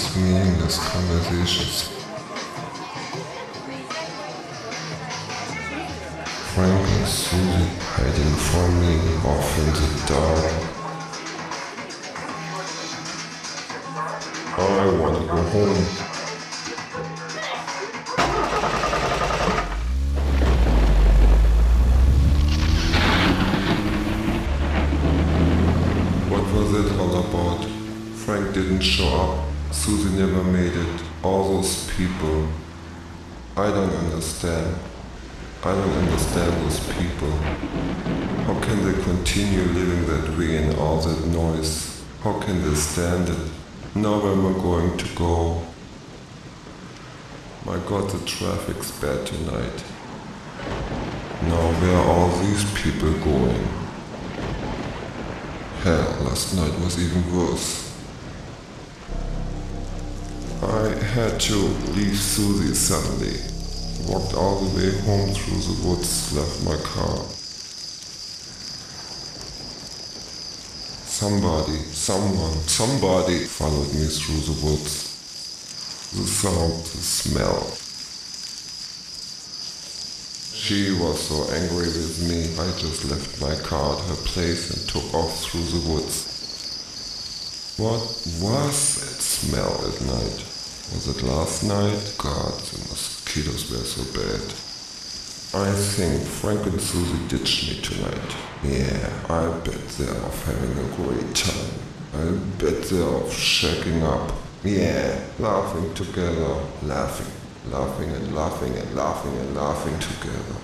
these meaningless conversations. Frank and Susie hiding from me off in the dark. Oh, I wanna go home. People. I don't understand. I don't understand those people. How can they continue living that way in all that noise? How can they stand it? Now where am I going to go? My god, the traffic's bad tonight. Now where are all these people going? Hell, last night was even worse. Had to leave Susie suddenly. Walked all the way home through the woods, left my car. Somebody, someone, somebody followed me through the woods. The sound, the smell. She was so angry with me, I just left my car at her place and took off through the woods. What was that smell at night? Was it last night? God, the mosquitoes were so bad. I think Frank and Susie ditched me tonight. Yeah, I bet they're off having a great time. I bet they're off shacking up. Yeah, laughing together, laughing, laughing and laughing and laughing and laughing together.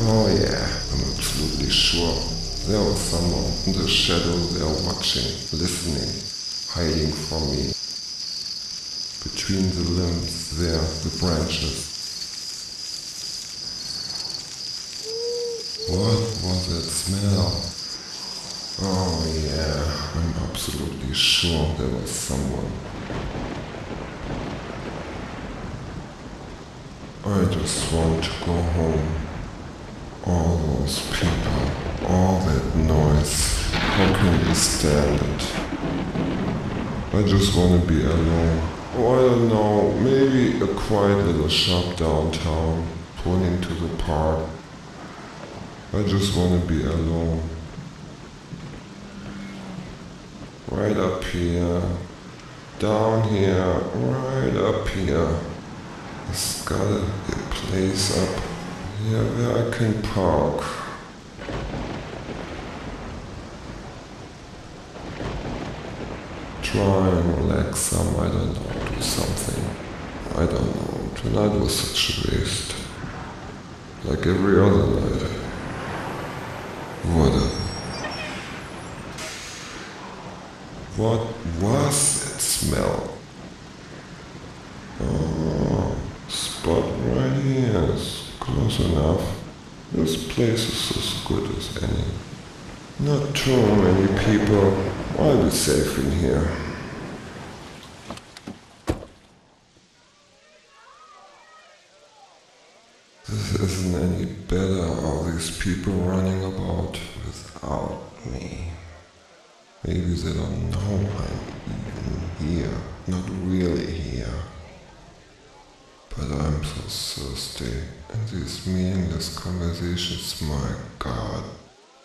Oh yeah, I'm absolutely sure. There was someone in the shadow there watching, listening, hiding from me. Between the limbs there, the branches. What was that smell? Oh yeah, I'm absolutely sure there was someone. I just want to go home. All those people, all that noise, how can we stand it? I just want to be alone. Oh, I don't know, maybe a quiet little shop downtown, pointing to the park. I just want to be alone. Right up here, down here, right up here. It's gotta a place up where I can park. Try and relax some, I don't know, do something. I don't know. Tonight was such a waste. Like every other night. Whatever. What was that smell? Oh, spot right here is close enough. This place is as good as any. Not too many people. I'll be safe in here. This isn't any better, all these people running about without me. Maybe they don't know I'm even here, not really here. But I'm so thirsty, and these meaningless conversations, my God,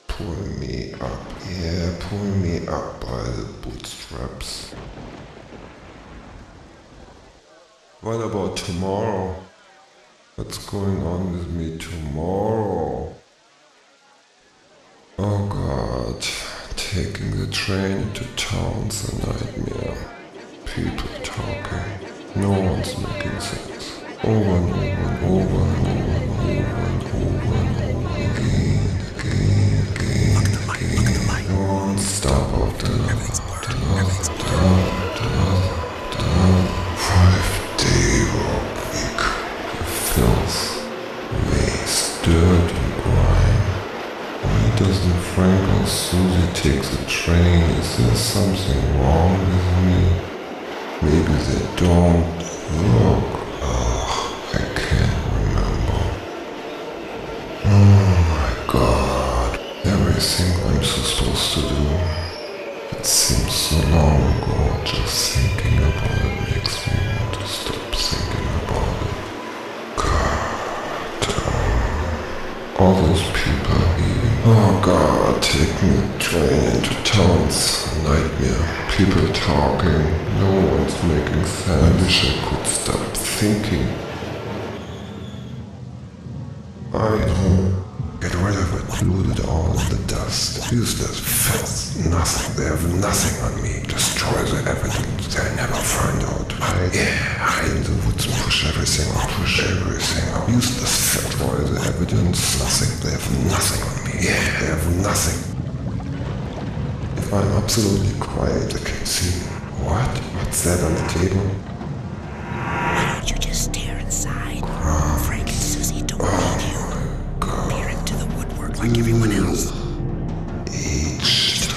pull me up. Yeah, pull me up by the bootstraps. What about tomorrow? What's going on with me tomorrow? Oh God, taking the train into town's a nightmare. People talking, no one's making sense. Over and over and over and over and over and over and over again, again, again, again. No one stop after another, after another, after another, after another, after another. Five day work week. The filth, waste, dirt and grime. Why doesn't Frank or Susie take the train? Is there something wrong with me? Maybe they don't It seems so long ago, just thinking about it makes me want to stop thinking about it. God, uh, all those people leaving. Oh God, taking the train into town's nightmare. People talking, no one's making sense. I wish I could stop thinking. I know. Get rid of it. Loot it all the dust. Useless filth. Nothing. They have nothing on me. Destroy the evidence. They'll never find out. Hide. Yeah, hide in the woods. Push everything out. Push everything out. Useless filth. Destroy the evidence. Nothing. They have nothing on me. Yeah, they have nothing. If I'm absolutely quiet, I can see. What? What's that on the table? Why don't you just stare inside? Ah. Frank and Susie don't need you. Ah. Like everyone else. Each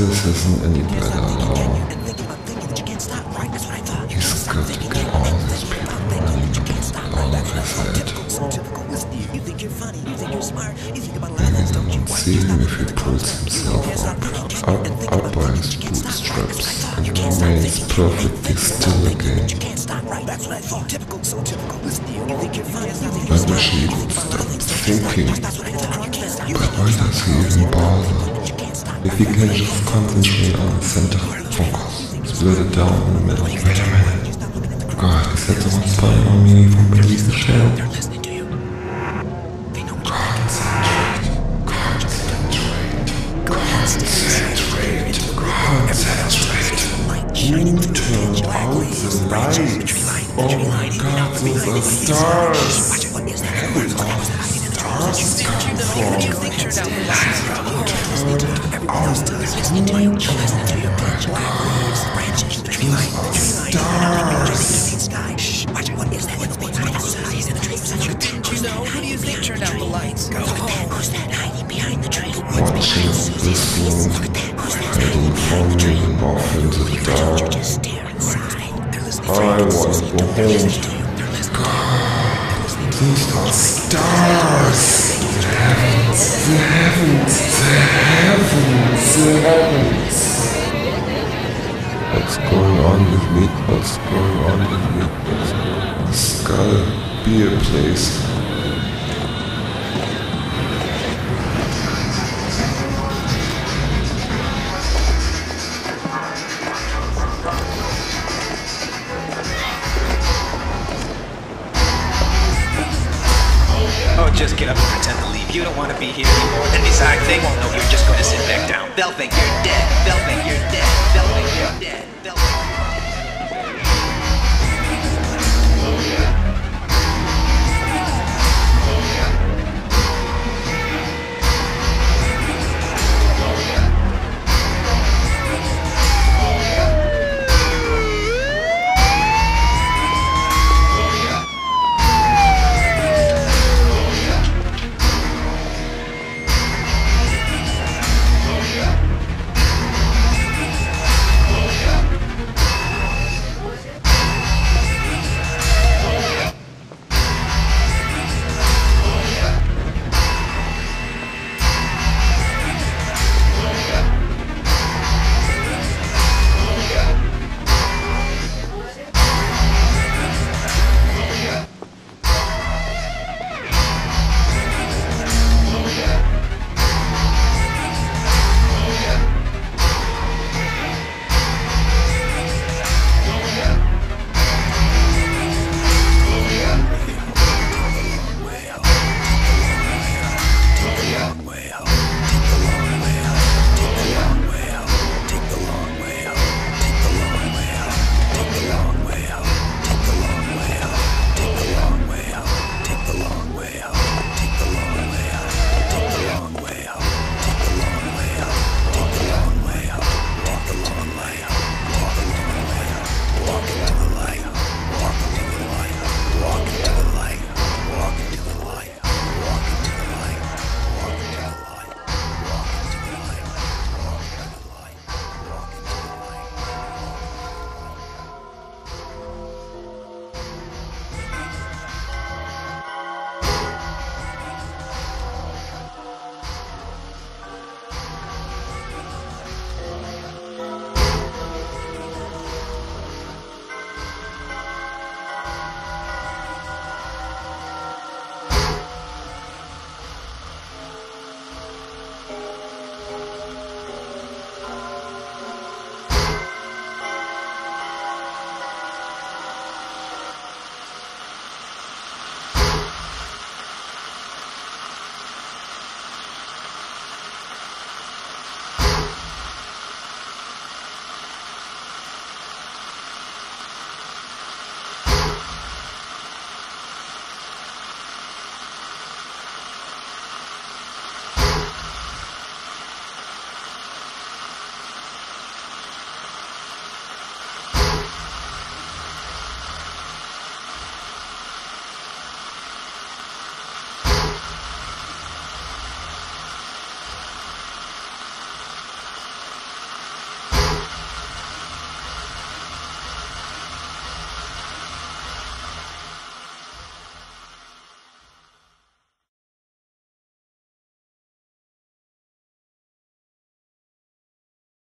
This isn't any better I thought. He's got to get all these people running along with his head. You. Of you? See if he pulls himself up, up, up by his bootstraps and remains perfectly still again. I wish he would of stop thinking. But why does he even bother? You. If he can just concentrate on the center, focus, split it down in the middle. Wait a minute. God, is that the one spying on me from beneath the shell? Are stars. The heavens, the heavens, the heavens, the heavens. What's going on with me? What's going on with me? This gotta be a place. Just get up and pretend to leave. You don't want to be here anymore. And besides, they won't know you're just going to sit back down. They'll think you're dead. They'll think you're dead. They'll think you're dead.